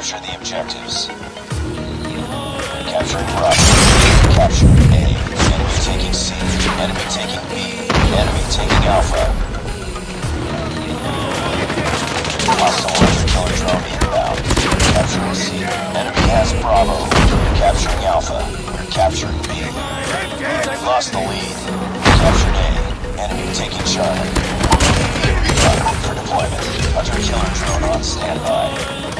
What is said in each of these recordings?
Capture the objectives. Capturing Bravo. Capture A. Enemy taking C. Enemy taking B. Enemy taking Alpha. Hostile hunter killer drone inbound. Capturing C. Enemy has Bravo. Capturing Alpha. Capturing B. Lost the lead. Captured A. Enemy taking Charlie. Recon for deployment. Hunter killer drone on standby.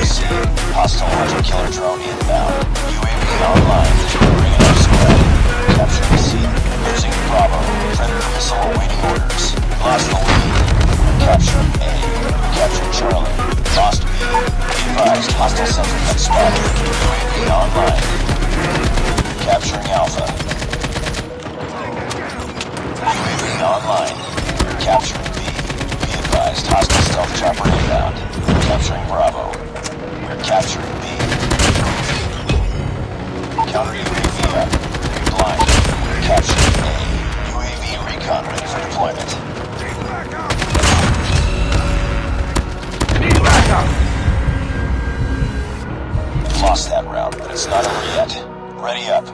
Hostile hunter killer drone inbound. UAV online. Squad. Losing Bravo. Missile awaiting orders. Captured A. deployment. Lost that round, but it's not over yet. Ready up.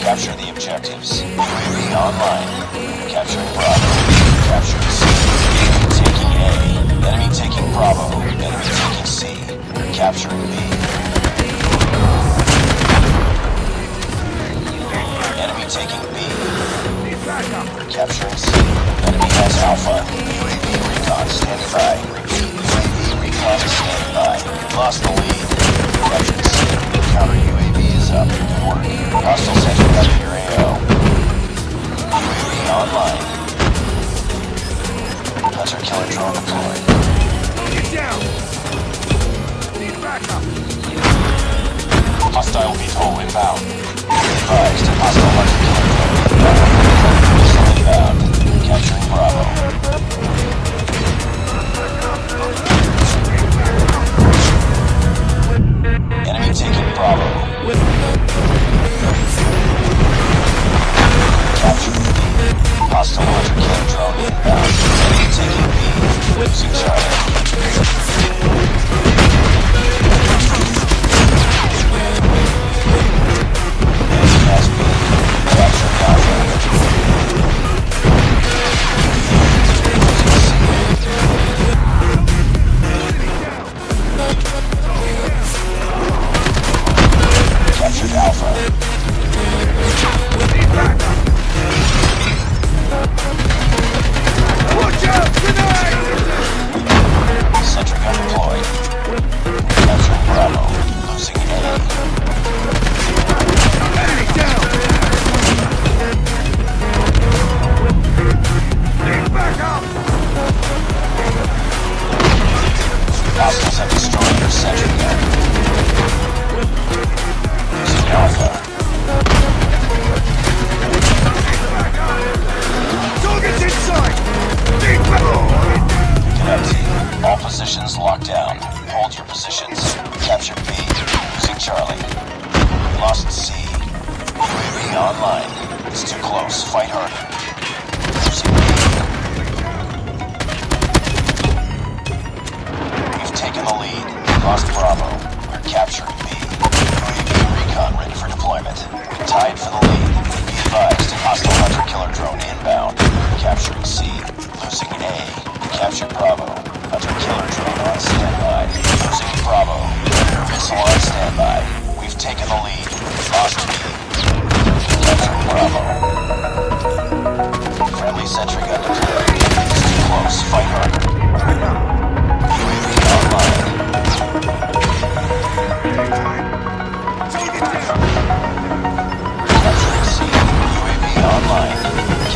Capture the objectives. UAV online. Capturing Bravo. Capturing C. Taking A. Enemy taking Bravo. Enemy taking C. Capturing B. Drone deployed. Hostile VTOL inbound. Advised. Hostile Positions locked down. Hold your positions. Capture B. Losing Charlie. Lost C. UAV online. It's too close. Fight harder.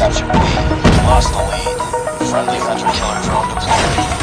We Lost the lead. Friendly hunter killer drone deployed.